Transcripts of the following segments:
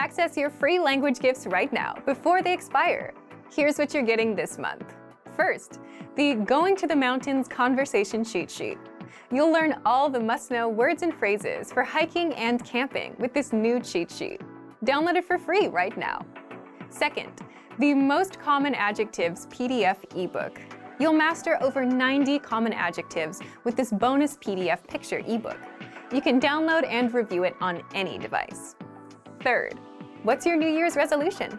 Access your free language gifts right now before they expire. Here's what you're getting this month. First, the Going to the Mountains conversation cheat sheet. You'll learn all the must-know words and phrases for hiking and camping with this new cheat sheet. Download it for free right now. Second, the Most Common Adjectives PDF ebook. You'll master over 90 common adjectives with this bonus PDF picture ebook. You can download and review it on any device. Third, what's your New Year's resolution?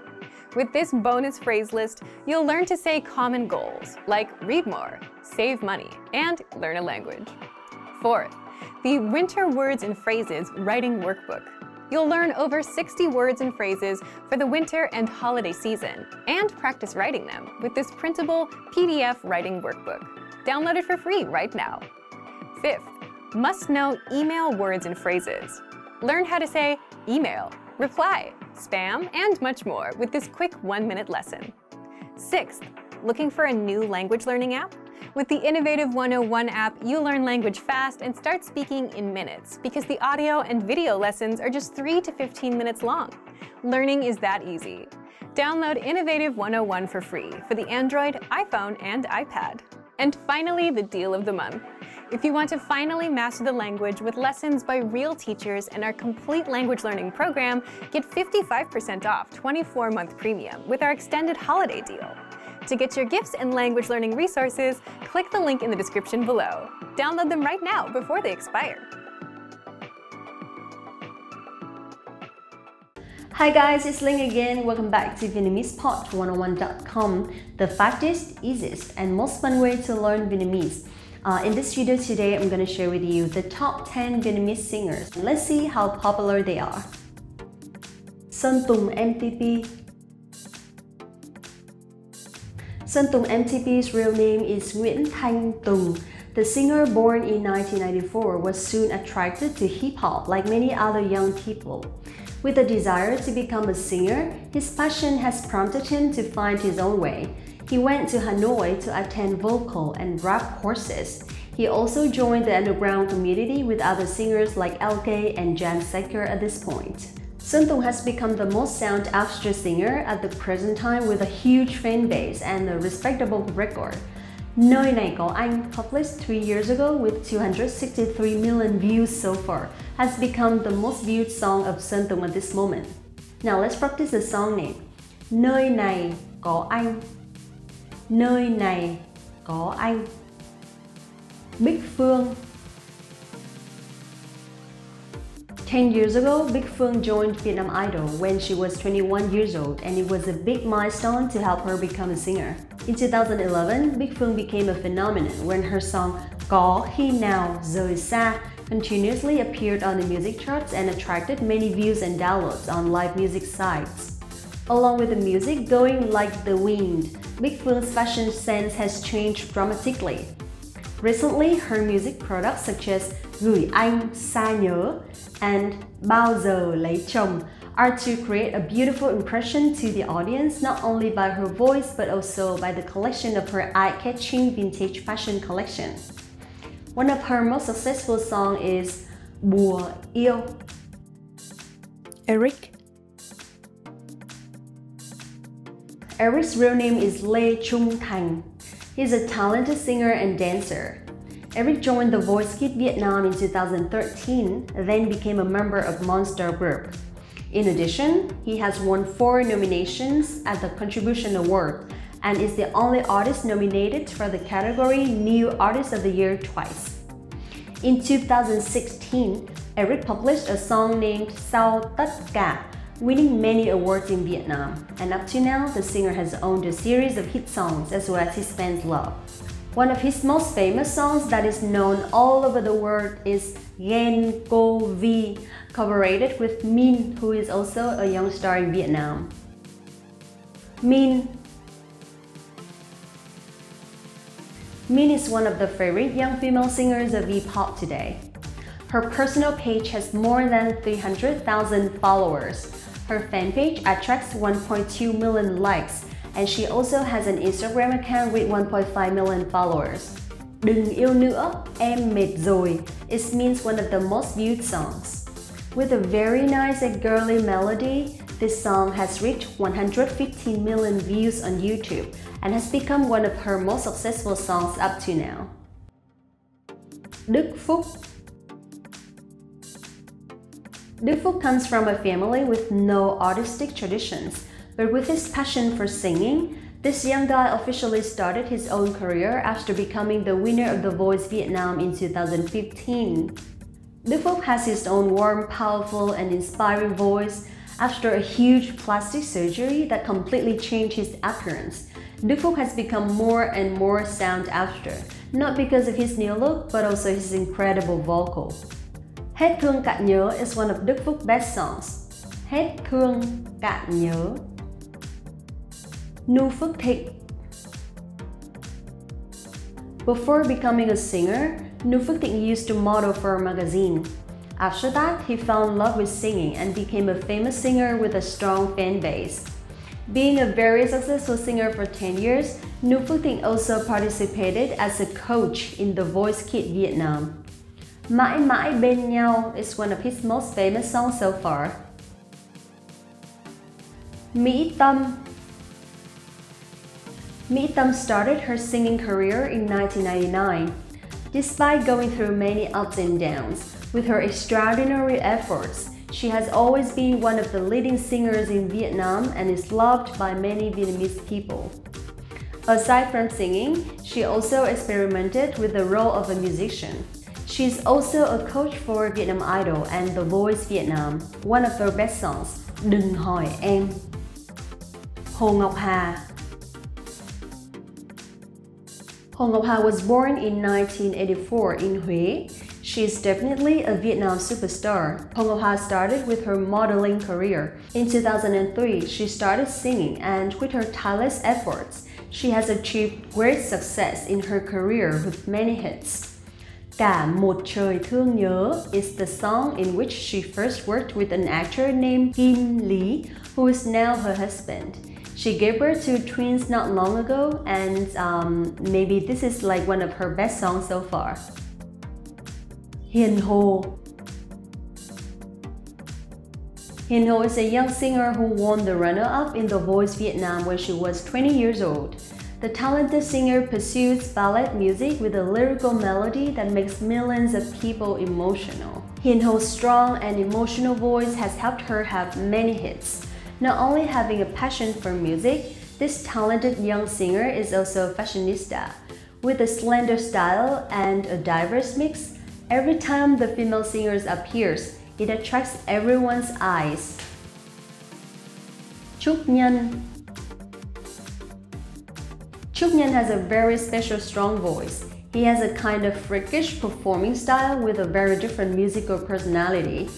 With this bonus phrase list, you'll learn to say common goals like read more, save money, and learn a language. Fourth, the Winter Words and Phrases Writing Workbook. You'll learn over 60 words and phrases for the winter and holiday season and practice writing them with this printable PDF writing workbook. Download it for free right now. Fifth, must know email words and phrases. Learn how to say email, reply, spam, and much more with this quick one minute lesson. Sixth, looking for a new language learning app? With the Innovative 101 app, you learn language fast and start speaking in minutes because the audio and video lessons are just 3 to 15 minutes long. Learning is that easy. Download Innovative 101 for free for the Android, iPhone, and iPad. And finally, the deal of the month. If you want to finally master the language with lessons by real teachers and our complete language learning program, get 55% off 24-month premium with our extended holiday deal. To get your gifts and language learning resources, click the link in the description below. Download them right now before they expire. Hi guys, it's Linh again. Welcome back to VietnamesePod101.com, the fastest, easiest, and most fun way to learn Vietnamese. Uh, in this video today, I'm going to share with you the top 10 Vietnamese singers. Let's see how popular they are. Sơn Tùng MTP Sơn Tùng MTP's real name is Nguyễn Thanh Tùng. The singer born in 1994 was soon attracted to hip-hop like many other young people. With a desire to become a singer, his passion has prompted him to find his own way. He went to Hanoi to attend vocal and rap courses. He also joined the underground community with other singers like LK and Jan Secker at this point. Sơn Tùng has become the most sound after singer at the present time with a huge fan base and a respectable record. Nơi này có anh, published three years ago with 263 million views so far, has become the most viewed song of Sơn Tùng at this moment. Now let's practice the song name. Nơi này có anh. Nơi này có anh. Bích Phương 10 years ago, Bích Phương joined Vietnam Idol when she was 21 years old and it was a big milestone to help her become a singer. In 2011, Bích Phương became a phenomenon when her song Có Khi Nào Rời Xa continuously appeared on the music charts and attracted many views and downloads on live music sites. Along with the music going like the wind, Bích Phương fashion sense has changed dramatically. Recently, her music products such as Gửi Anh Xa Nhớ and Bao Giờ Lấy Chồng are to create a beautiful impression to the audience not only by her voice but also by the collection of her eye-catching vintage fashion collection. One of her most successful songs is Bùa Yêu. Eric Eric's real name is Lê Trung Thành. He's a talented singer and dancer. Eric joined The Voice Kids Vietnam in 2013, then became a member of Monster Group. In addition, he has won four nominations at the Contribution Award and is the only artist nominated for the category New Artist of the Year twice. In 2016, Eric published a song named Sao Tất Cả, winning many awards in Vietnam. And up to now, the singer has owned a series of hit songs as well as his fans love. One of his most famous songs that is known all over the world is Ghen Cô Vy, collaborated with Min, who is also a young star in Vietnam. Min Min is one of the favorite young female singers of V-pop today. Her personal page has more than 300,000 followers. Her fan page attracts 1.2 million likes and she also has an Instagram account with 1.5 million followers. Đừng yêu nữa, em mệt rồi. It means one of the most viewed songs. With a very nice and girly melody, this song has reached 115 million views on YouTube and has become one of her most successful songs up to now. Đức Phúc Đức Phúc comes from a family with no artistic traditions, but with his passion for singing, this young guy officially started his own career after becoming the winner of The Voice Vietnam in 2015. Đức Phúc has his own warm, powerful, and inspiring voice after a huge plastic surgery that completely changed his appearance. Phúc has become more and more sound after, not because of his new look, but also his incredible vocal. Hết thương cạn nhớ is one of Đức Phúc best songs. Hết thương cạn nhớ Noo Phước Thịnh Before becoming a singer, Noo Phước Thịnh used to model for a magazine. After that, he fell in love with singing and became a famous singer with a strong fan base. Being a very successful singer for 10 years, Noo Phước Thịnh also participated as a coach in The Voice Kids Vietnam. Mãi Mãi Bên Nhau is one of his most famous songs so far. Mỹ Tâm Mỹ Tâm started her singing career in 1999. Despite going through many ups and downs, with her extraordinary efforts, she has always been one of the leading singers in Vietnam and is loved by many Vietnamese people. Aside from singing, she also experimented with the role of a musician. She is also a coach for Vietnam Idol and The Voice Vietnam. One of her best songs, Đừng hỏi em. Hồ Ngọc Hà Hà was born in 1984 in Huế. She is definitely a Vietnam superstar. Hà started with her modeling career. In 2003, she started singing and with her tireless efforts, she has achieved great success in her career with many hits. Cả một trời thương nhớ is the song in which she first worked with an actor named Kim Lý, who is now her husband. She gave birth to twins not long ago, and um, maybe this is like one of her best songs so far. Hiền Hồ Hiền Hồ is a young singer who won the runner-up in The Voice Vietnam when she was 20 years old. The talented singer pursues ballad music with a lyrical melody that makes millions of people emotional. Hiền Hồ's strong and emotional voice has helped her have many hits. Not only having a passion for music, this talented young singer is also a fashionista. With a slender style and a diverse mix, every time the female singer appears, it attracts everyone's eyes. Trúc Nhân has a very special strong voice. He has a kind of freakish performing style with a very different musical personality.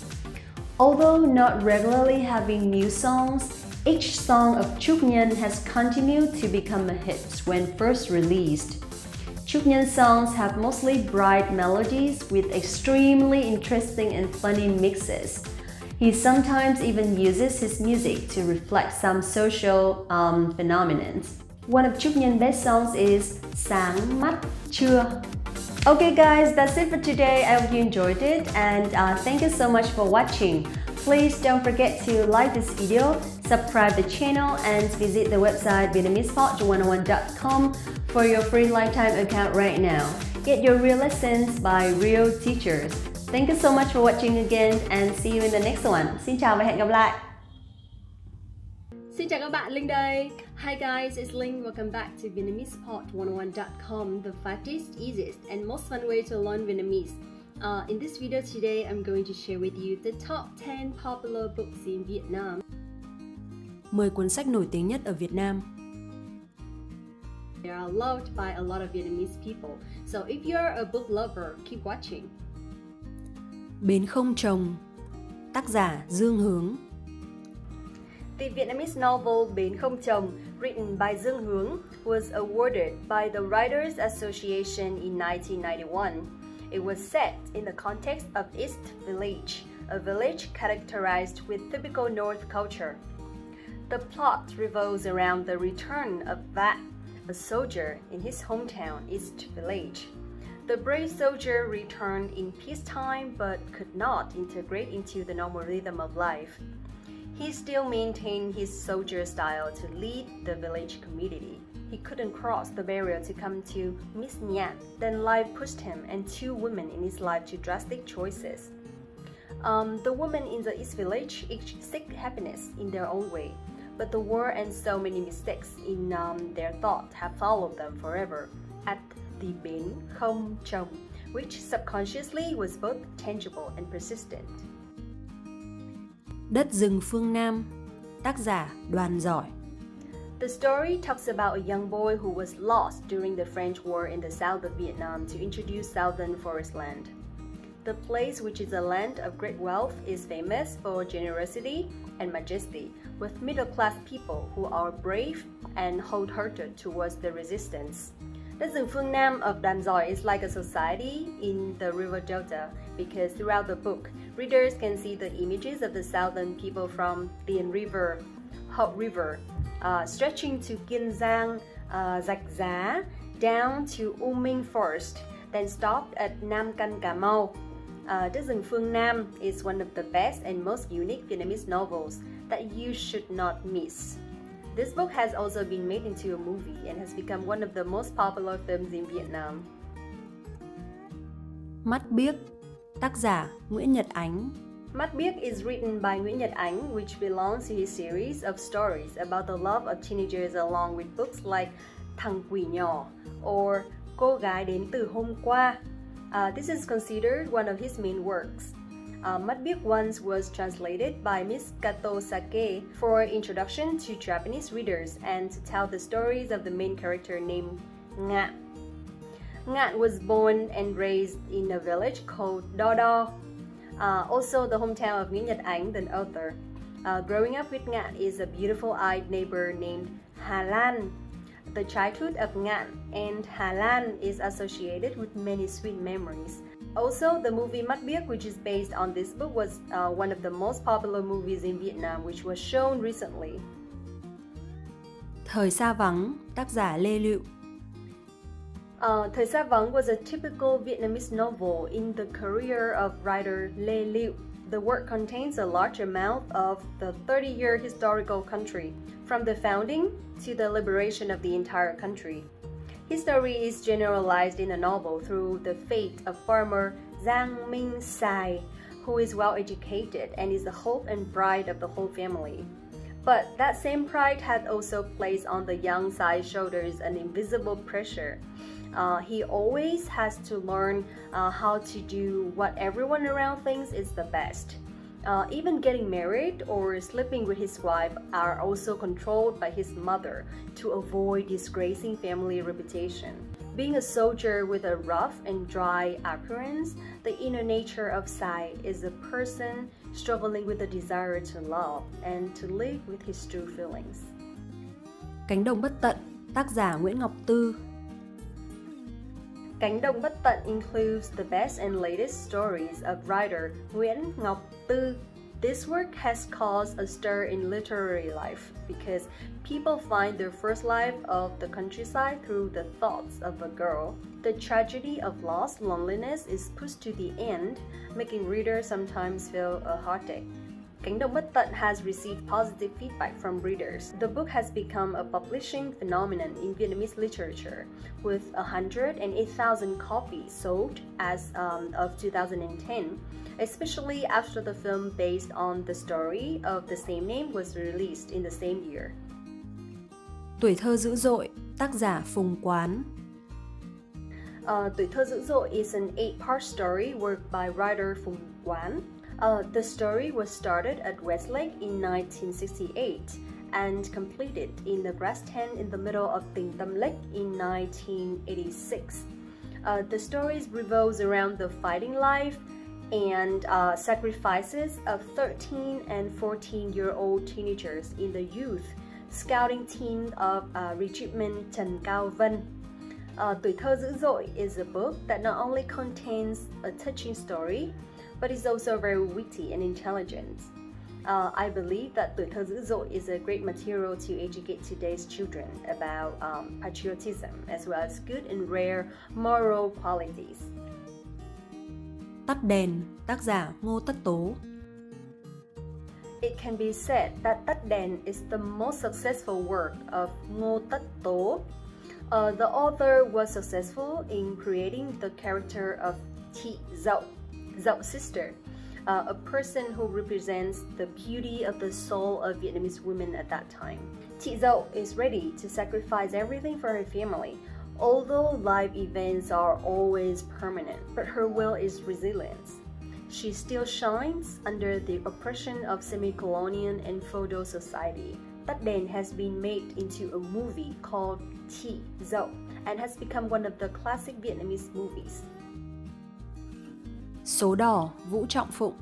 Although not regularly having new songs, each song of Nhân has continued to become a hit when first released. Nhân songs have mostly bright melodies with extremely interesting and funny mixes. He sometimes even uses his music to reflect some social um, phenomena. One of Nhân best songs is Sáng Mắt Chưa. Okay guys, that's it for today. I hope you enjoyed it and uh, thank you so much for watching. Please don't forget to like this video, subscribe the channel and visit the website vietnamesepod101.com for your free lifetime account right now. Get your real lessons by real teachers. Thank you so much for watching again and see you in the next one. Xin chào và hẹn gặp lại. Xin chào các bạn, Linh đây. Hi guys, it's Linh. Welcome back to VietnamesePot101.com, the fastest, easiest, and most fun way to learn Vietnamese. Uh, in this video today, I'm going to share with you the top 10 popular books in Vietnam. 10 cuốn sách nổi tiếng nhất ở Việt Nam. They are loved by a lot of Vietnamese people. So if you're a book lover, keep watching. Bến không chồng Tác giả Dương Hướng The Vietnamese novel Bến Không Chồng, written by Dương Hướng, was awarded by the Writers Association in 1991. It was set in the context of East Village, a village characterized with typical North culture. The plot revolves around the return of Vat, a soldier in his hometown East Village. The brave soldier returned in peacetime but could not integrate into the normal rhythm of life. He still maintained his soldier style to lead the village community. He couldn't cross the barrier to come to Miss Nian. Then life pushed him and two women in his life to drastic choices. Um, the women in the East Village each seek happiness in their own way, but the war and so many mistakes in um, their thought have followed them forever. At the Bến Không Chồng, which subconsciously was both tangible and persistent. Đất rừng phương Nam Tác giả Đoàn Giỏi The story talks about a young boy who was lost during the French War in the south of Vietnam to introduce southern forest land. The place, which is a land of great wealth, is famous for generosity and majesty, with middle class people who are brave and wholehearted towards the resistance. The rừng phương Nam of Giỏi is like a society in the river delta because throughout the book, readers can see the images of the southern people from the River, Hot River, uh, stretching to Kiên Giang, uh, Giá, down to U Minh Forest, then stopped at Nam Căn Cà Mau. Uh, Đất rừng phương Nam is one of the best and most unique Vietnamese novels that you should not miss. This book has also been made into a movie and has become one of the most popular films in Vietnam. Mắt biếc Tác giả Nguyễn Nhật Ánh Mắt biếc is written by Nguyễn Nhật Ánh, which belongs to his series of stories about the love of teenagers along with books like Thằng quỷ nhỏ or Cô gái đến từ hôm qua. Uh, this is considered one of his main works. Uh, Mắt biếc once was translated by Miss Kato Sake for introduction to Japanese readers and to tell the stories of the main character named Nga. Ngạn was born and raised in a village called Dodo, uh, also the hometown of Nguyễn Nhật Ánh, the author. Uh, growing up with Ngạn is a beautiful-eyed neighbor named Hà Lan. The childhood of Ngạn and Hà Lan is associated with many sweet memories. Also, the movie Biếc, which is based on this book, was uh, one of the most popular movies in Vietnam, which was shown recently. Thời xa vắng, tác giả Lê Lựu uh, Thời Xa Vắng was a typical Vietnamese novel in the career of writer Lê Lựu. The work contains a large amount of the 30-year historical country, from the founding to the liberation of the entire country. His story is generalized in the novel through the fate of farmer Giang Minh Sài, who is well educated and is the hope and pride of the whole family. But that same pride had also placed on the young Sài's shoulders an invisible pressure uh, he always has to learn uh, how to do what everyone around thinks is the best. Uh, even getting married or sleeping with his wife are also controlled by his mother to avoid disgracing family reputation. Being a soldier with a rough and dry appearance, the inner nature of Sài is a person struggling with the desire to love and to live with his true feelings. Cánh đồng bất tận, tác giả Nguyễn Ngọc Tư, Cánh đồng bất tận includes the best and latest stories of writer Nguyễn Ngọc Tư. This work has caused a stir in literary life because people find their first life of the countryside through the thoughts of a girl. The tragedy of lost loneliness is pushed to the end, making readers sometimes feel a heartache. Bất tận has received positive feedback from readers. The book has become a publishing phenomenon in Vietnamese literature, with 108,000 copies sold as um, of 2010, especially after the film based on the story of the same name was released in the same year. Tuổi thơ dữ dội, tác giả Phùng Quán uh, Tuổi thơ dữ dội is an eight-part story worked by writer Phùng Quán. Uh, the story was started at Westlake in 1968 and completed in the grass tent in the middle of Tịnh Tâm Lake in 1986. Uh, the story revolves around the fighting life and uh, sacrifices of 13 and 14 year old teenagers in the youth scouting team of uh, Regiment Trần Cao Vân. Uh, thơ dữ dội is a book that not only contains a touching story but is also very witty and intelligent. Uh, I believe that thơ dữ is a great material to educate today's children about um, patriotism as well as good and rare moral qualities. Tắt đèn, tác giả Ngô Tất Tố. It can be said that Tắt đèn is the most successful work of Ngô Tất Tố. Uh, the author was successful in creating the character of Thị Dậu, Dậu sister, uh, a person who represents the beauty of the soul of Vietnamese women at that time. Thị Dậu is ready to sacrifice everything for her family, although life events are always permanent, but her will is resilience. She still shines under the oppression of semi-colonial and feudal society. That then has been made into a movie called Thị Dậu and has become one of the classic Vietnamese movies. Số đỏ Vũ Trọng Phụng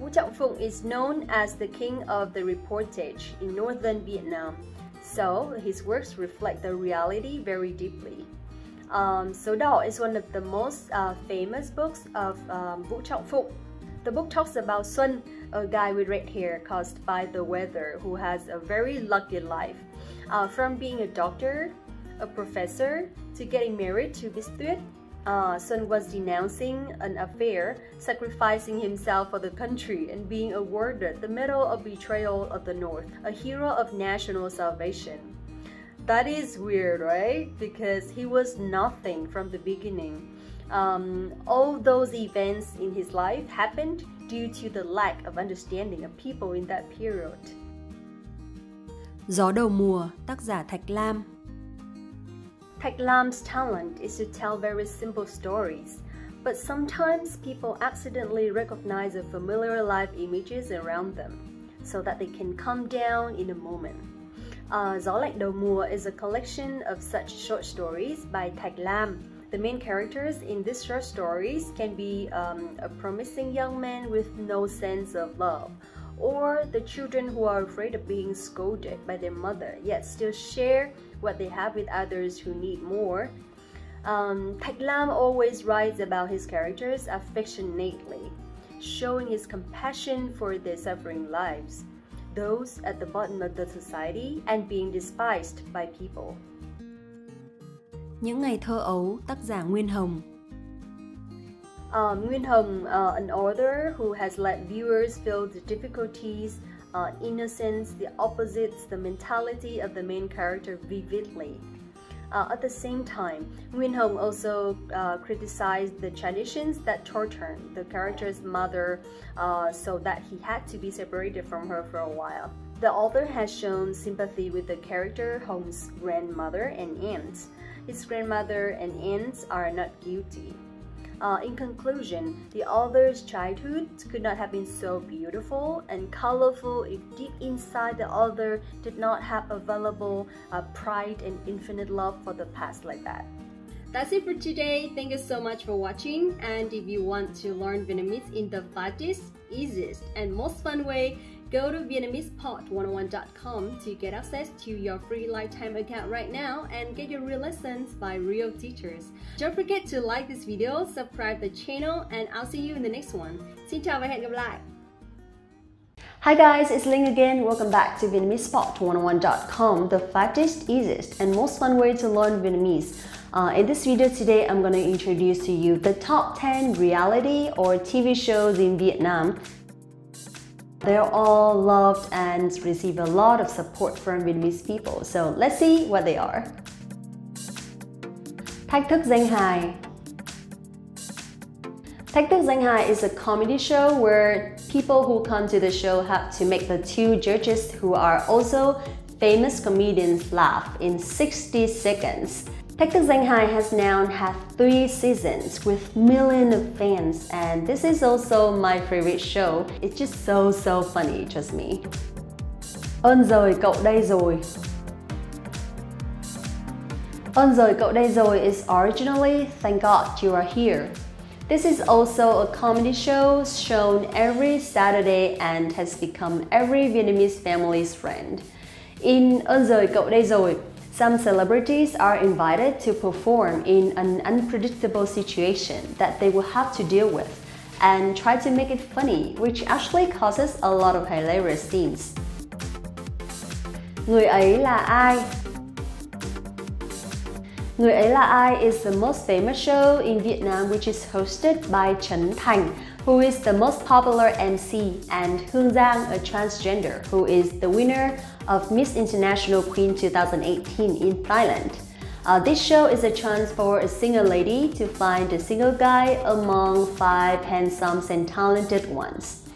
Vũ Trọng Phụng is known as the king of the reportage in northern Vietnam, so his works reflect the reality very deeply. Um, Số đỏ is one of the most uh, famous books of um, Vũ Trọng Phụng. The book talks about Xuân, a guy with red hair caused by the weather who has a very lucky life. Uh, from being a doctor, a professor, to getting married to Miss Tuyết, uh, Xuân was denouncing an affair, sacrificing himself for the country, and being awarded the Medal of Betrayal of the North, a hero of national salvation. That is weird, right? Because he was nothing from the beginning. Um, all those events in his life happened due to the lack of understanding of people in that period. Gió đầu mùa, tác giả Thạch Lam Thạch Lam's talent is to tell very simple stories, but sometimes people accidentally recognize the familiar life images around them, so that they can calm down in a moment. Uh, Gió lạnh mùa is a collection of such short stories by Thạch Lam. The main characters in these short stories can be um, a promising young man with no sense of love, or the children who are afraid of being scolded by their mother yet still share what they have with others who need more. Um, Thạch Lam always writes about his characters affectionately, showing his compassion for their suffering lives, those at the bottom of the society and being despised by people. Những ngày thơ ấu, tác giả Nguyên Hồng um, Nguyên Hồng, uh, an author who has let viewers feel the difficulties, uh, innocence, the opposites, the mentality of the main character vividly. Uh, at the same time, Hồng also uh, criticized the traditions that tortured the character's mother uh, so that he had to be separated from her for a while. The author has shown sympathy with the character Hong's grandmother and aunts. His grandmother and aunts are not guilty. Uh, in conclusion, the author's childhood could not have been so beautiful and colorful if deep inside the author did not have available uh, pride and infinite love for the past like that. That's it for today. Thank you so much for watching. And if you want to learn Vietnamese in the fastest, easiest, and most fun way, Go to VietnamesePod101.com to get access to your free lifetime account right now and get your real lessons by real teachers. Don't forget to like this video, subscribe the channel, and I'll see you in the next one. Xin chào và hẹn gặp lại! Hi guys, it's Linh again. Welcome back to VietnamesePod101.com, the fastest, easiest, and most fun way to learn Vietnamese. Uh, in this video today, I'm going to introduce to you the top 10 reality or TV shows in Vietnam they're all loved and receive a lot of support from Vietnamese people. So let's see what they are. Thách thức danh hài Thách thức danh hài is a comedy show where people who come to the show have to make the two judges who are also famous comedians laugh in 60 seconds. Danh hài has now had three seasons with millions of fans and this is also my favorite show. It's just so so funny, trust me. Ơn rồi cậu đây rồi Ơn rồi cậu đây rồi is originally Thank God You Are Here. This is also a comedy show shown every Saturday and has become every Vietnamese family's friend. In Ơn rồi cậu đây rồi, some celebrities are invited to perform in an unpredictable situation that they will have to deal with. and try to make it funny, which actually causes a lot of hilarious scenes. Người ấy là ai? Người ấy là ai is the most famous show in Vietnam which is hosted by Trấn Thành, who is the most popular MC, and Hương Giang, a transgender, who is the winner of Miss International Queen 2018 in Thailand. Uh, this show is a chance for a single lady to find a single guy among five handsome and talented ones.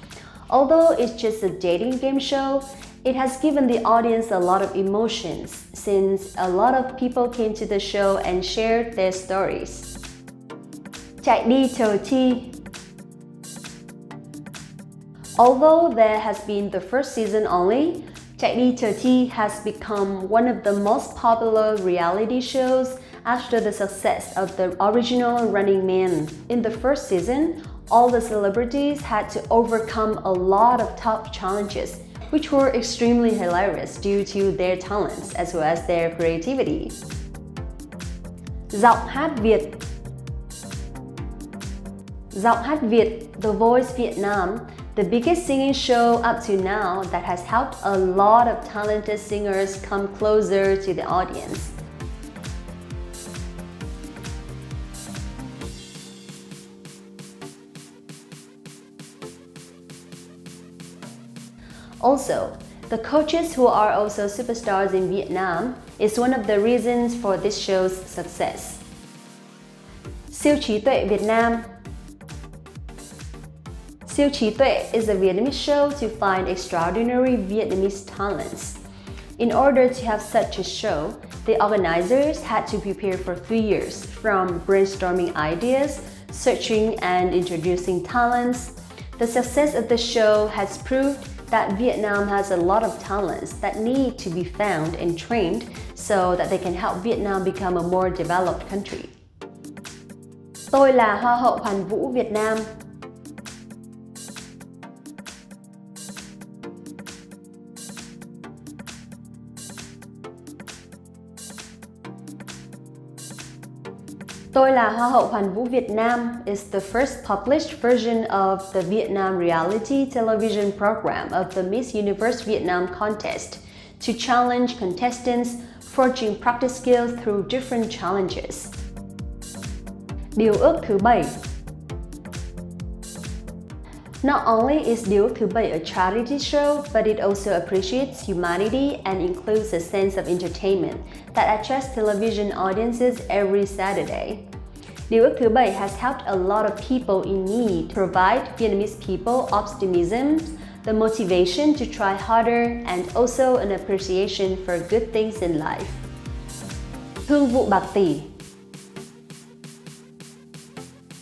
Although it's just a dating game show, it has given the audience a lot of emotions since a lot of people came to the show and shared their stories. Chạy đi chờ Although there has been the first season only, Chạy đi chờ has become one of the most popular reality shows after the success of the original Running Man. In the first season, all the celebrities had to overcome a lot of tough challenges which were extremely hilarious due to their talents as well as their creativity. Giọng hát Việt Giọng hát Việt, The Voice Vietnam, the biggest singing show up to now that has helped a lot of talented singers come closer to the audience. Also, the coaches who are also superstars in Vietnam is one of the reasons for this show's success. Siêu trí tuệ Việt Nam Siêu trí tuệ is a Vietnamese show to find extraordinary Vietnamese talents. In order to have such a show, the organizers had to prepare for three years, from brainstorming ideas, searching and introducing talents. The success of the show has proved that Vietnam has a lot of talents that need to be found and trained so that they can help Vietnam become a more developed country. Tôi là Hoa hậu Hoàn vũ Việt Nam. Tôi là Hoa hậu Hoàn vũ Việt Nam is the first published version of the Vietnam reality television program of the Miss Universe Vietnam contest to challenge contestants forging practice skills through different challenges. Điều ước thứ bảy Not only is Điều ước thứ bảy a charity show, but it also appreciates humanity and includes a sense of entertainment that attracts television audiences every Saturday. Điều ước thứ bảy has helped a lot of people in need provide Vietnamese people optimism, the motivation to try harder, and also an appreciation for good things in life. Thương vụ bạc tỷ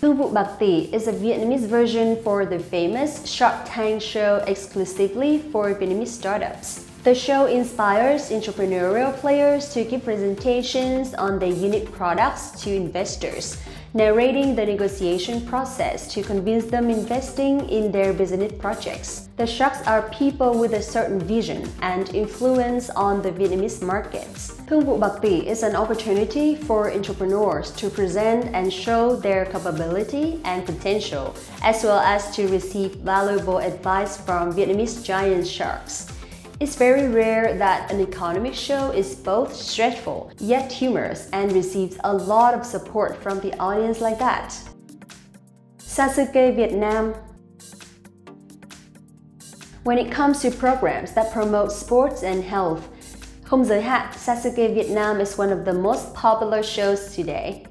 Thương vụ bạc tỷ is a Vietnamese version for the famous Shark Tank show exclusively for Vietnamese startups. The show inspires entrepreneurial players to give presentations on their unique products to investors narrating the negotiation process to convince them investing in their business projects. The sharks are people with a certain vision and influence on the Vietnamese markets. Thương vụ bạc is an opportunity for entrepreneurs to present and show their capability and potential, as well as to receive valuable advice from Vietnamese giant sharks. It's very rare that an economic show is both stressful yet humorous and receives a lot of support from the audience like that. Sasuke Vietnam When it comes to programs that promote sports and health, Không giới hạn Sasuke Vietnam is one of the most popular shows today.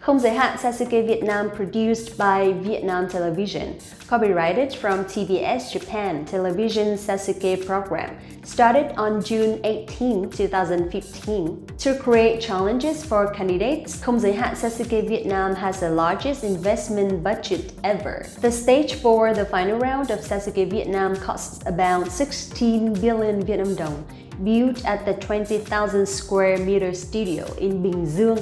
Không giới hạn Sasuke Vietnam produced by Vietnam Television, copyrighted from TBS Japan Television Sasuke program, started on June 18, 2015. To create challenges for candidates, Không giới Sasuke Vietnam has the largest investment budget ever. The stage for the final round of Sasuke Vietnam costs about 16 billion Vietnam dong, built at the 20,000 square meter studio in Bình Dương,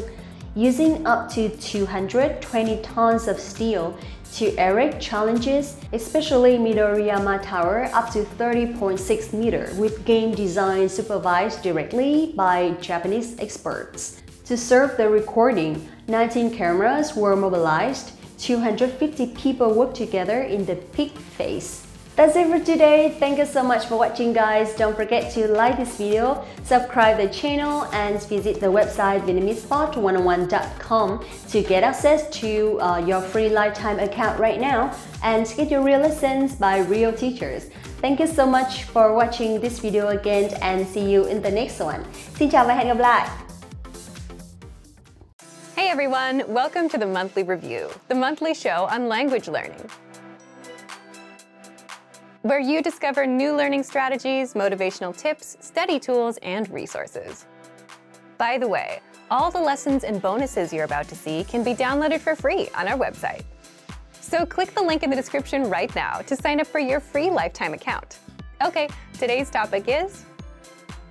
using up to 220 tons of steel to erect challenges, especially Midoriyama Tower up to 30.6 meter with game design supervised directly by Japanese experts. To serve the recording, 19 cameras were mobilized 250 people worked together in the peak phase. That's it for today. Thank you so much for watching guys. Don't forget to like this video, subscribe the channel and visit the website VietnamesePod101.com to get access to uh, your free lifetime account right now and get your real lessons by real teachers. Thank you so much for watching this video again and see you in the next one. Xin chào và hẹn gặp lại! Hey everyone, welcome to the Monthly Review, the monthly show on language learning where you discover new learning strategies, motivational tips, study tools, and resources. By the way, all the lessons and bonuses you're about to see can be downloaded for free on our website. So click the link in the description right now to sign up for your free lifetime account. Okay, today's topic is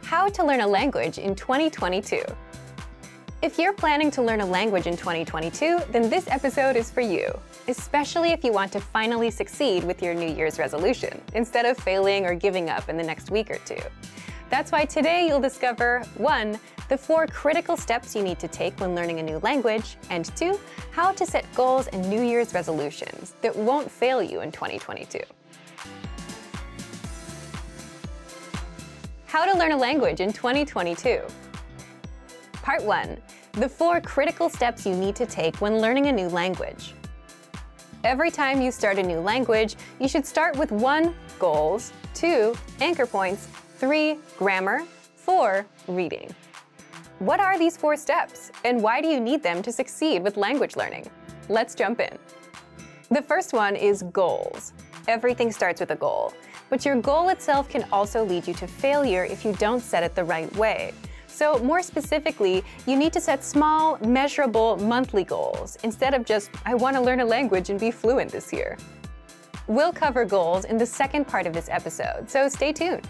how to learn a language in 2022. If you're planning to learn a language in 2022, then this episode is for you especially if you want to finally succeed with your New Year's resolution, instead of failing or giving up in the next week or two. That's why today you'll discover 1. The four critical steps you need to take when learning a new language, and 2. How to set goals and New Year's resolutions that won't fail you in 2022. How to learn a language in 2022. Part 1. The four critical steps you need to take when learning a new language. Every time you start a new language, you should start with 1. Goals, 2. Anchor points, 3. Grammar, 4. Reading. What are these four steps, and why do you need them to succeed with language learning? Let's jump in. The first one is goals. Everything starts with a goal, but your goal itself can also lead you to failure if you don't set it the right way. So more specifically, you need to set small, measurable monthly goals instead of just, I want to learn a language and be fluent this year. We'll cover goals in the second part of this episode, so stay tuned.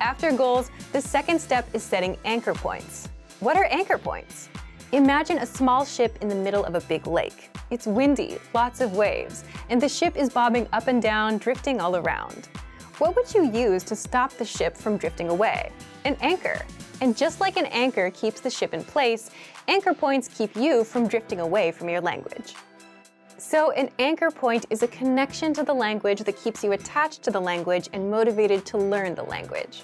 After goals, the second step is setting anchor points. What are anchor points? Imagine a small ship in the middle of a big lake. It's windy, lots of waves, and the ship is bobbing up and down, drifting all around. What would you use to stop the ship from drifting away? An anchor. And just like an anchor keeps the ship in place, anchor points keep you from drifting away from your language. So an anchor point is a connection to the language that keeps you attached to the language and motivated to learn the language.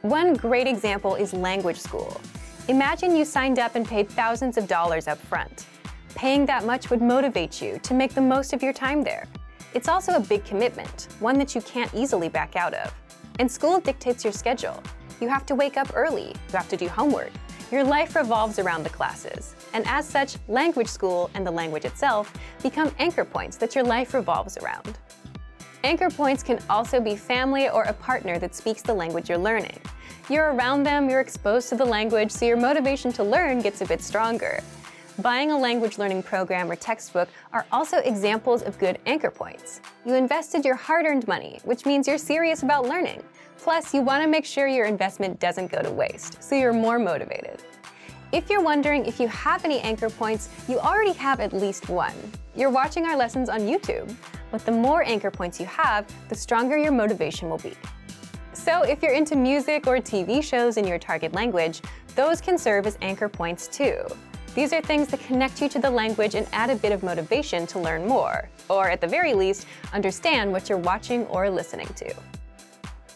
One great example is language school. Imagine you signed up and paid thousands of dollars up front. Paying that much would motivate you to make the most of your time there. It's also a big commitment, one that you can't easily back out of. And school dictates your schedule. You have to wake up early, you have to do homework. Your life revolves around the classes, and as such, language school and the language itself become anchor points that your life revolves around. Anchor points can also be family or a partner that speaks the language you're learning. You're around them, you're exposed to the language, so your motivation to learn gets a bit stronger. Buying a language learning program or textbook are also examples of good anchor points. You invested your hard-earned money, which means you're serious about learning. Plus, you want to make sure your investment doesn't go to waste, so you're more motivated. If you're wondering if you have any anchor points, you already have at least one. You're watching our lessons on YouTube, but the more anchor points you have, the stronger your motivation will be. So if you're into music or TV shows in your target language, those can serve as anchor points too. These are things that connect you to the language and add a bit of motivation to learn more, or at the very least, understand what you're watching or listening to.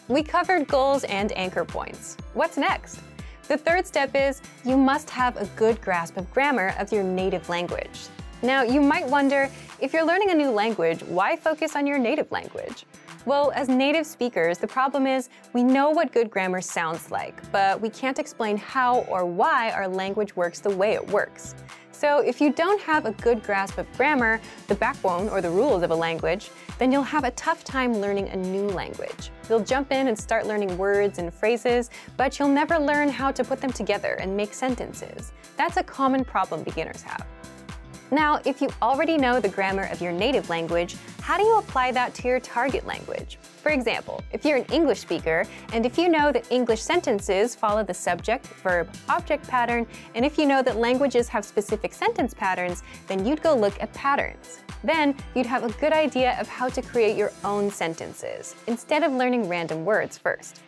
We covered goals and anchor points. What's next? The third step is you must have a good grasp of grammar of your native language. Now, you might wonder, if you're learning a new language, why focus on your native language? Well, as native speakers, the problem is we know what good grammar sounds like, but we can't explain how or why our language works the way it works. So if you don't have a good grasp of grammar, the backbone or the rules of a language, then you'll have a tough time learning a new language. You'll jump in and start learning words and phrases, but you'll never learn how to put them together and make sentences. That's a common problem beginners have. Now, if you already know the grammar of your native language, how do you apply that to your target language? For example, if you're an English speaker, and if you know that English sentences follow the subject, verb, object pattern, and if you know that languages have specific sentence patterns, then you'd go look at patterns. Then you'd have a good idea of how to create your own sentences, instead of learning random words first.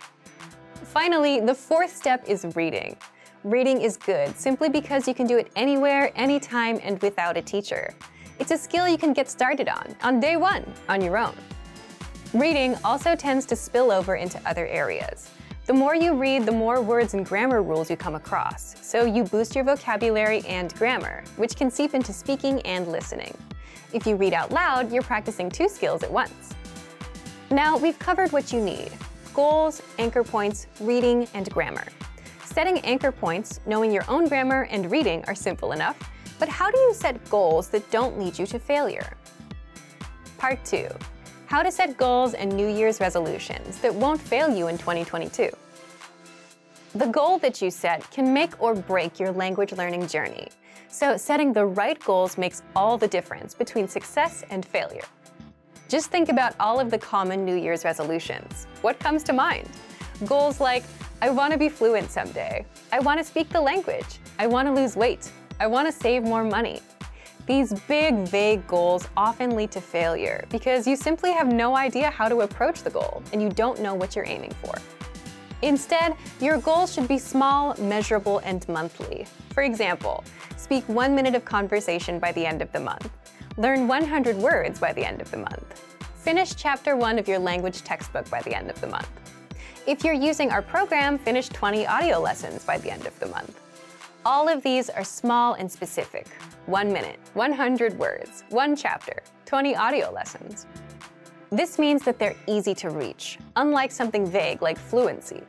Finally, the fourth step is reading. Reading is good simply because you can do it anywhere, anytime, and without a teacher. It's a skill you can get started on, on day one, on your own. Reading also tends to spill over into other areas. The more you read, the more words and grammar rules you come across, so you boost your vocabulary and grammar, which can seep into speaking and listening. If you read out loud, you're practicing two skills at once. Now, we've covered what you need goals, anchor points, reading, and grammar. Setting anchor points, knowing your own grammar, and reading are simple enough, but how do you set goals that don't lead you to failure? Part 2 how to set goals and New Year's resolutions that won't fail you in 2022. The goal that you set can make or break your language learning journey. So setting the right goals makes all the difference between success and failure. Just think about all of the common New Year's resolutions. What comes to mind? Goals like, I want to be fluent someday. I want to speak the language. I want to lose weight. I want to save more money. These big, vague goals often lead to failure because you simply have no idea how to approach the goal and you don't know what you're aiming for. Instead, your goals should be small, measurable, and monthly. For example, speak one minute of conversation by the end of the month. Learn 100 words by the end of the month. Finish chapter 1 of your language textbook by the end of the month. If you're using our program, finish 20 audio lessons by the end of the month. All of these are small and specific. One minute, 100 words, one chapter, 20 audio lessons. This means that they're easy to reach, unlike something vague like fluency.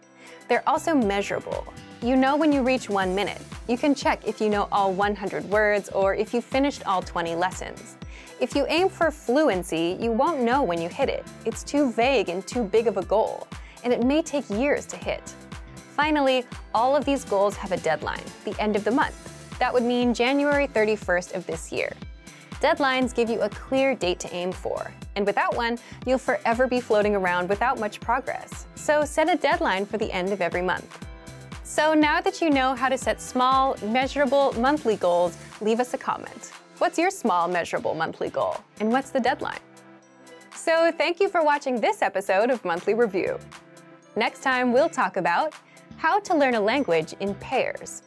They're also measurable. You know when you reach one minute. You can check if you know all 100 words or if you finished all 20 lessons. If you aim for fluency, you won't know when you hit it. It's too vague and too big of a goal, and it may take years to hit. Finally, all of these goals have a deadline, the end of the month. That would mean January 31st of this year. Deadlines give you a clear date to aim for, and without one, you'll forever be floating around without much progress. So set a deadline for the end of every month. So now that you know how to set small, measurable monthly goals, leave us a comment. What's your small, measurable monthly goal, and what's the deadline? So thank you for watching this episode of Monthly Review. Next time, we'll talk about how to learn a language in pairs.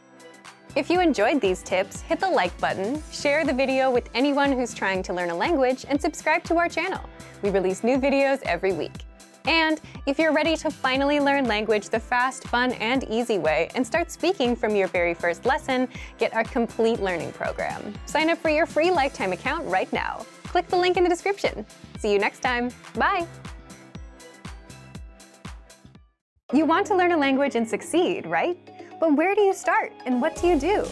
If you enjoyed these tips, hit the like button, share the video with anyone who's trying to learn a language, and subscribe to our channel. We release new videos every week. And if you're ready to finally learn language the fast, fun, and easy way and start speaking from your very first lesson, get our complete learning program. Sign up for your free lifetime account right now. Click the link in the description. See you next time. Bye! You want to learn a language and succeed, right? But where do you start and what do you do?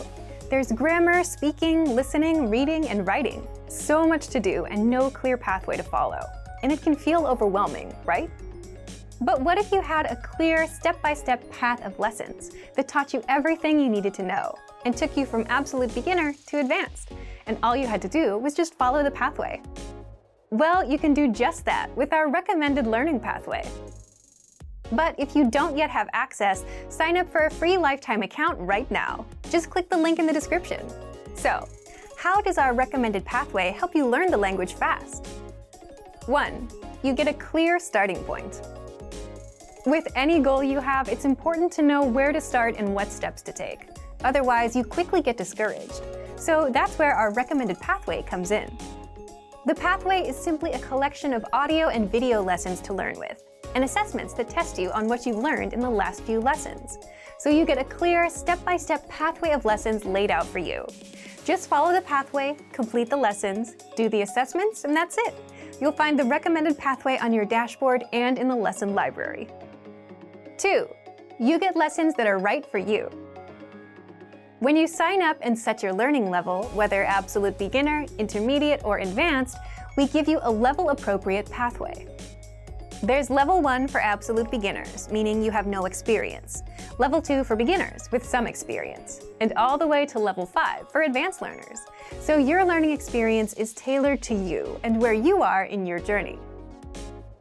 There's grammar, speaking, listening, reading, and writing. So much to do and no clear pathway to follow. And it can feel overwhelming, right? But what if you had a clear step-by-step -step path of lessons that taught you everything you needed to know and took you from absolute beginner to advanced, and all you had to do was just follow the pathway? Well, you can do just that with our recommended learning pathway. But if you don't yet have access, sign up for a free lifetime account right now. Just click the link in the description. So, how does our recommended pathway help you learn the language fast? 1. You get a clear starting point. With any goal you have, it's important to know where to start and what steps to take. Otherwise, you quickly get discouraged. So that's where our recommended pathway comes in. The pathway is simply a collection of audio and video lessons to learn with and assessments that test you on what you've learned in the last few lessons. So you get a clear, step-by-step -step pathway of lessons laid out for you. Just follow the pathway, complete the lessons, do the assessments, and that's it. You'll find the recommended pathway on your dashboard and in the lesson library. 2. You get lessons that are right for you. When you sign up and set your learning level, whether absolute beginner, intermediate, or advanced, we give you a level-appropriate pathway. There's level 1 for absolute beginners, meaning you have no experience. Level 2 for beginners with some experience. And all the way to level 5 for advanced learners. So your learning experience is tailored to you and where you are in your journey.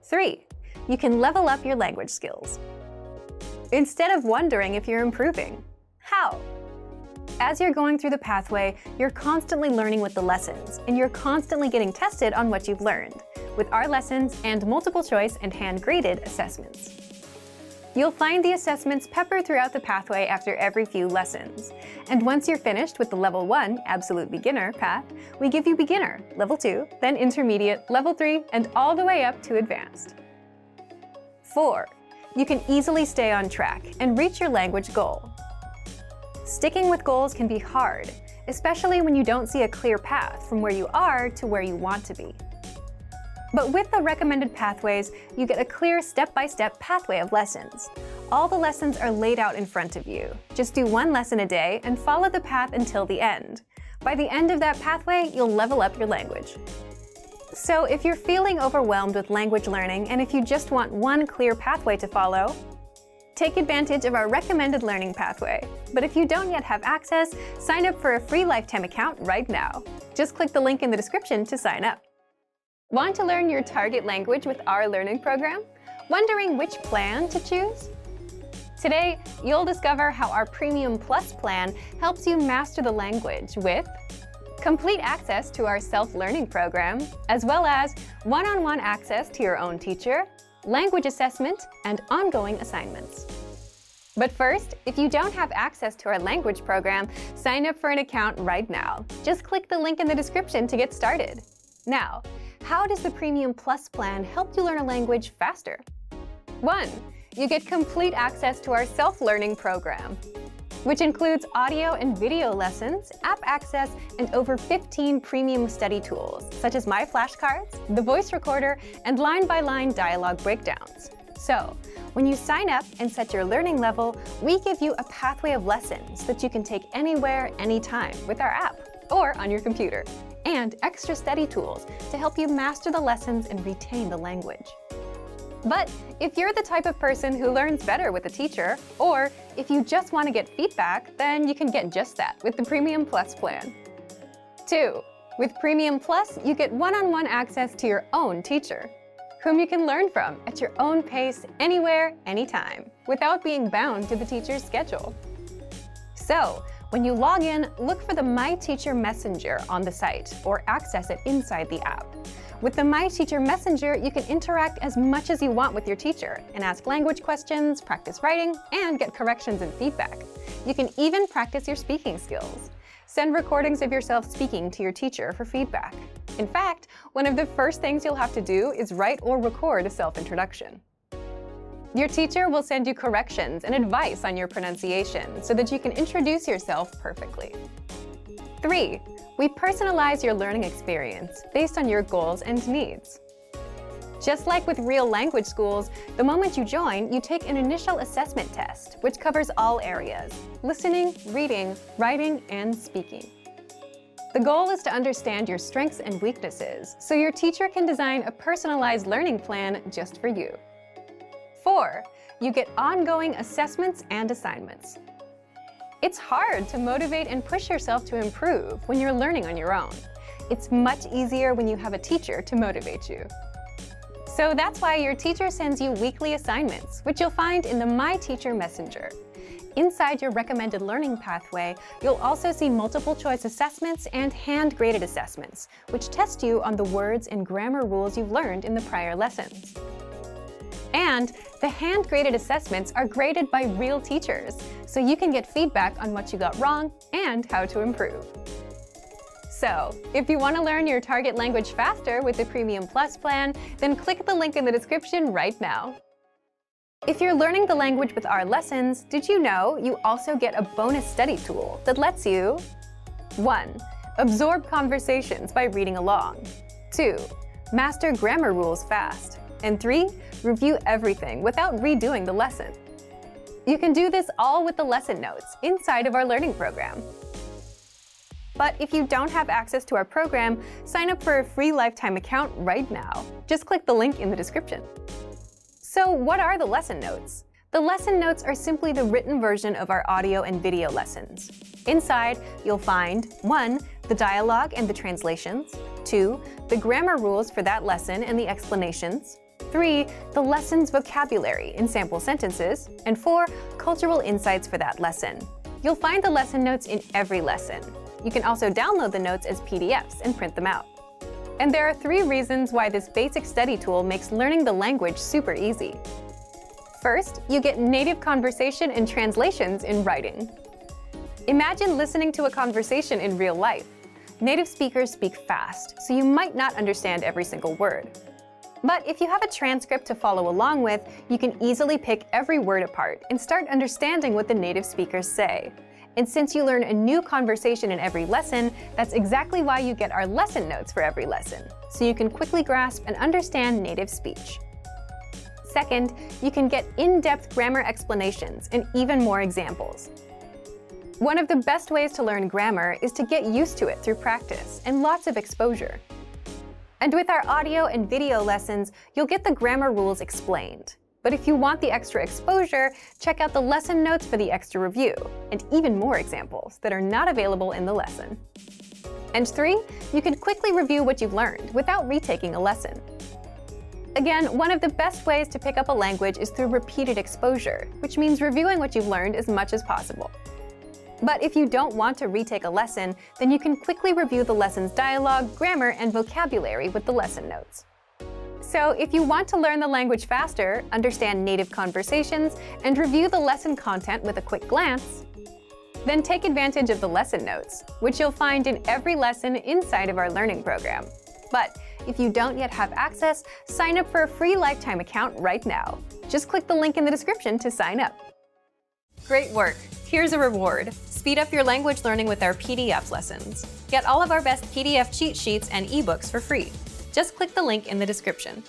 3. You can level up your language skills. Instead of wondering if you're improving. How? As you're going through the pathway, you're constantly learning with the lessons, and you're constantly getting tested on what you've learned with our lessons and multiple choice and hand-graded assessments. You'll find the assessments peppered throughout the pathway after every few lessons. And once you're finished with the Level 1 Absolute Beginner path, we give you Beginner, Level 2, then Intermediate, Level 3, and all the way up to Advanced. 4. You can easily stay on track and reach your language goal. Sticking with goals can be hard, especially when you don't see a clear path from where you are to where you want to be. But with the recommended pathways, you get a clear step-by-step -step pathway of lessons. All the lessons are laid out in front of you. Just do one lesson a day and follow the path until the end. By the end of that pathway, you'll level up your language. So if you're feeling overwhelmed with language learning and if you just want one clear pathway to follow, Take advantage of our recommended learning pathway. But if you don't yet have access, sign up for a free lifetime account right now. Just click the link in the description to sign up. Want to learn your target language with our learning program? Wondering which plan to choose? Today, you'll discover how our Premium Plus plan helps you master the language with complete access to our self-learning program, as well as one-on-one -on -one access to your own teacher, language assessment, and ongoing assignments. But first, if you don't have access to our language program, sign up for an account right now. Just click the link in the description to get started. Now, how does the Premium Plus plan help you learn a language faster? 1. You get complete access to our self-learning program which includes audio and video lessons, app access, and over 15 premium study tools, such as My Flashcards, the voice recorder, and line-by-line -line dialogue breakdowns. So, when you sign up and set your learning level, we give you a pathway of lessons that you can take anywhere, anytime with our app or on your computer, and extra study tools to help you master the lessons and retain the language. But if you're the type of person who learns better with a teacher, or if you just want to get feedback, then you can get just that with the Premium Plus plan. 2. With Premium Plus, you get one-on-one -on -one access to your own teacher, whom you can learn from at your own pace, anywhere, anytime, without being bound to the teacher's schedule. So, when you log in, look for the My Teacher Messenger on the site, or access it inside the app. With the My Teacher Messenger, you can interact as much as you want with your teacher and ask language questions, practice writing, and get corrections and feedback. You can even practice your speaking skills. Send recordings of yourself speaking to your teacher for feedback. In fact, one of the first things you'll have to do is write or record a self-introduction. Your teacher will send you corrections and advice on your pronunciation so that you can introduce yourself perfectly. 3. We personalize your learning experience based on your goals and needs. Just like with real language schools, the moment you join, you take an initial assessment test, which covers all areas listening, reading, writing, and speaking. The goal is to understand your strengths and weaknesses, so your teacher can design a personalized learning plan just for you. 4. You get ongoing assessments and assignments. It's hard to motivate and push yourself to improve when you're learning on your own. It's much easier when you have a teacher to motivate you. So that's why your teacher sends you weekly assignments, which you'll find in the My Teacher Messenger. Inside your recommended learning pathway, you'll also see multiple choice assessments and hand-graded assessments, which test you on the words and grammar rules you've learned in the prior lessons. And the hand-graded assessments are graded by real teachers, so you can get feedback on what you got wrong and how to improve. So, if you want to learn your target language faster with the Premium Plus plan, then click the link in the description right now. If you're learning the language with our lessons, did you know you also get a bonus study tool that lets you 1. Absorb conversations by reading along 2. Master grammar rules fast and 3. Review everything without redoing the lesson. You can do this all with the lesson notes inside of our learning program. But if you don't have access to our program, sign up for a free lifetime account right now. Just click the link in the description. So what are the lesson notes? The lesson notes are simply the written version of our audio and video lessons. Inside, you'll find 1. The dialogue and the translations, 2. The grammar rules for that lesson and the explanations, 3. The lesson's vocabulary in sample sentences, and 4. Cultural insights for that lesson. You'll find the lesson notes in every lesson. You can also download the notes as PDFs and print them out. And there are three reasons why this basic study tool makes learning the language super easy. First, you get native conversation and translations in writing. Imagine listening to a conversation in real life. Native speakers speak fast, so you might not understand every single word. But if you have a transcript to follow along with, you can easily pick every word apart and start understanding what the native speakers say. And since you learn a new conversation in every lesson, that's exactly why you get our lesson notes for every lesson, so you can quickly grasp and understand native speech. Second, you can get in-depth grammar explanations and even more examples. One of the best ways to learn grammar is to get used to it through practice and lots of exposure. And with our audio and video lessons, you'll get the grammar rules explained. But if you want the extra exposure, check out the lesson notes for the extra review, and even more examples that are not available in the lesson. And three, you can quickly review what you've learned without retaking a lesson. Again, one of the best ways to pick up a language is through repeated exposure, which means reviewing what you've learned as much as possible. But if you don't want to retake a lesson, then you can quickly review the lesson's dialogue, grammar, and vocabulary with the lesson notes. So if you want to learn the language faster, understand native conversations, and review the lesson content with a quick glance, then take advantage of the lesson notes, which you'll find in every lesson inside of our learning program. But if you don't yet have access, sign up for a free lifetime account right now. Just click the link in the description to sign up. Great work! Here's a reward. Speed up your language learning with our PDF lessons. Get all of our best PDF cheat sheets and ebooks for free. Just click the link in the description.